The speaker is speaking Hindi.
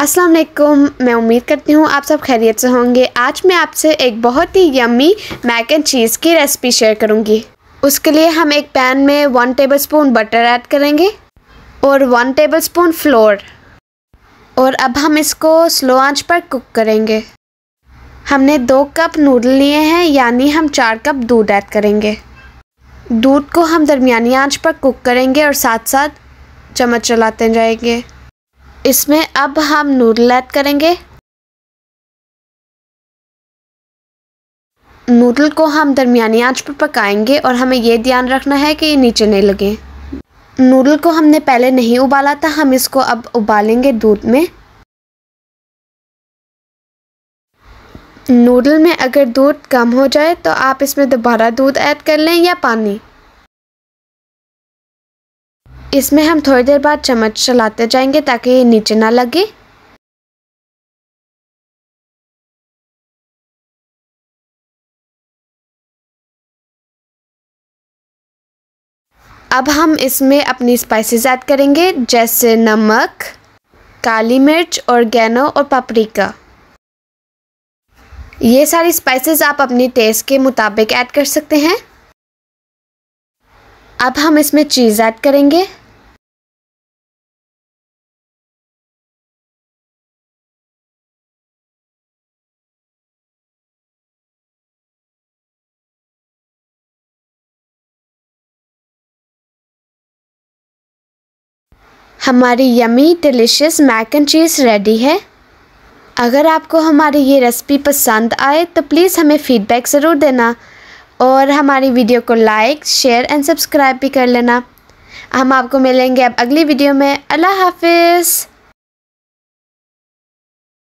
अस्सलाम वालेकुम मैं उम्मीद करती हूँ आप सब खैरियत से होंगे। आज मैं आपसे एक बहुत ही यम्मी मैक एंड चीज़ की रेसिपी शेयर करूँगी। उसके लिए हम एक पैन में वन टेबलस्पून बटर ऐड करेंगे और वन टेबलस्पून फ्लोर और अब हम इसको स्लो आँच पर कुक करेंगे। हमने दो कप नूडल लिए हैं, यानी हम चार कप दूध ऐड करेंगे। दूध को हम दरमिया आँच पर कुक करेंगे और साथ साथ चम्मच चलाते जाएँगे। इसमें अब हम नूडल ऐड करेंगे। नूडल को हम दरमियानी आँच पर पकाएँगे और हमें ये ध्यान रखना है कि ये नीचे नहीं लगे। नूडल को हमने पहले नहीं उबाला था, हम इसको अब उबालेंगे दूध में। नूडल में अगर दूध कम हो जाए तो आप इसमें दोबारा दूध ऐड कर लें या पानी। इसमें हम थोड़ी देर बाद चम्मच चलाते जाएँगे ताकि ये नीचे ना लगे। अब हम इसमें अपनी स्पाइसेस ऐड करेंगे, जैसे नमक, काली मिर्च और गैनो और पापरिका ये सारी स्पाइसेस आप अपने टेस्ट के मुताबिक ऐड कर सकते हैं। अब हम इसमें चीज़ ऐड करेंगे। हमारी yummy delicious mac and cheese ready है। अगर आपको हमारी ये रेसिपी पसंद आए तो प्लीज़ हमें फ़ीडबैक ज़रूर देना और हमारी वीडियो को लाइक शेयर एंड सब्सक्राइब भी कर लेना। हम आपको मिलेंगे अब अगली वीडियो में। अल्लाह हाफिज़।